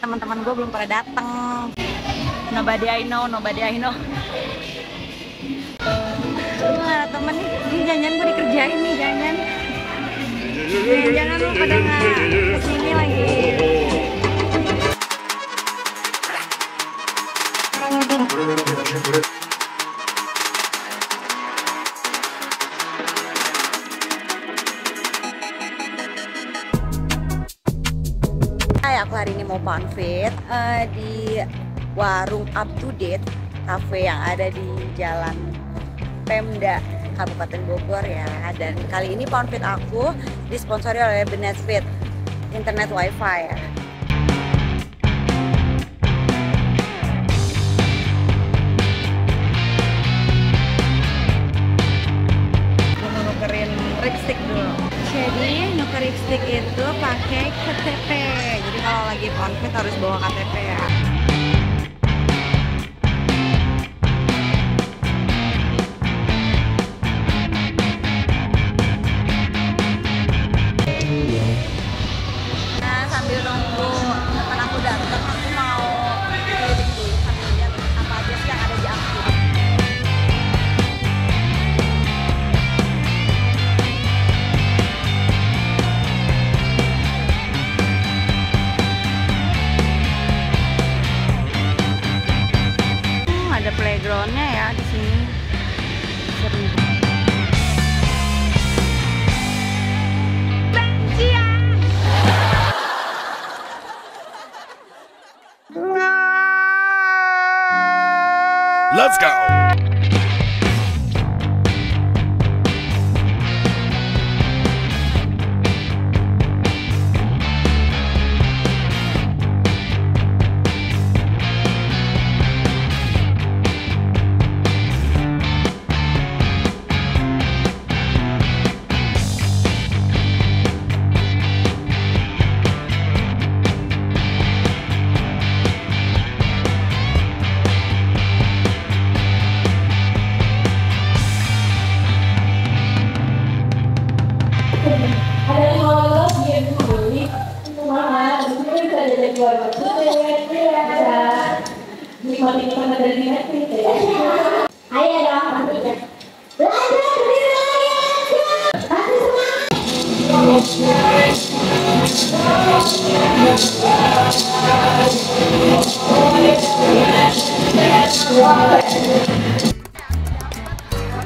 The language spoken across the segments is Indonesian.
teman-teman gue belum pada dateng. Nobody I know nobody I know. Ada temen nih, ini jangan gue dikerjain nih jangan jangan lu pada nggak ke sini lagi aku hari ini mau panfit eh, di warung up to date cafe yang ada di Jalan Pemda Kabupaten Bogor ya. Dan kali ini panfit aku disponsori oleh Benefit internet wifi ya. Lipstick dulu. Jadi nuker lipstick itu pakai KTP. Jadi kalau lagi konfit harus bawa KTP ya. Playgroundnya ya di sini. Let's go.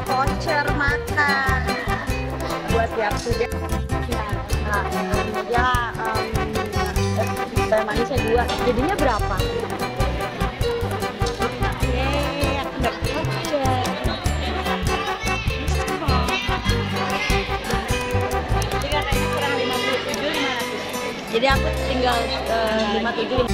Voucher makan. Buat siap sudah dua jadinya berapa. Jadi katanya kurang 57, 500. Jadi aku tinggal uh, 57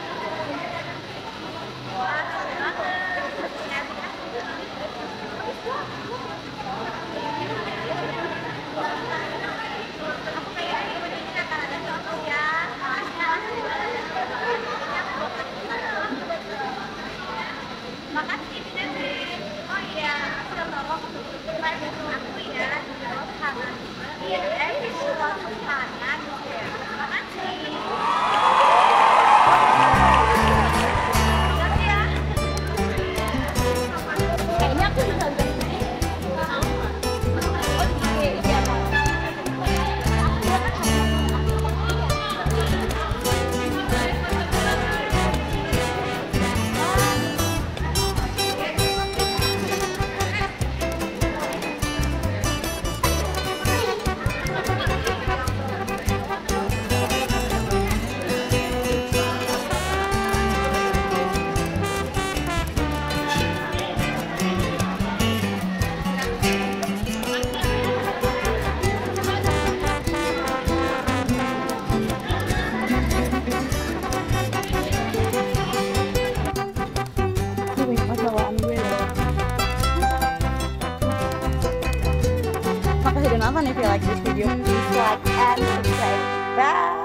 teman-teman if you like this video please like and subscribe. Bye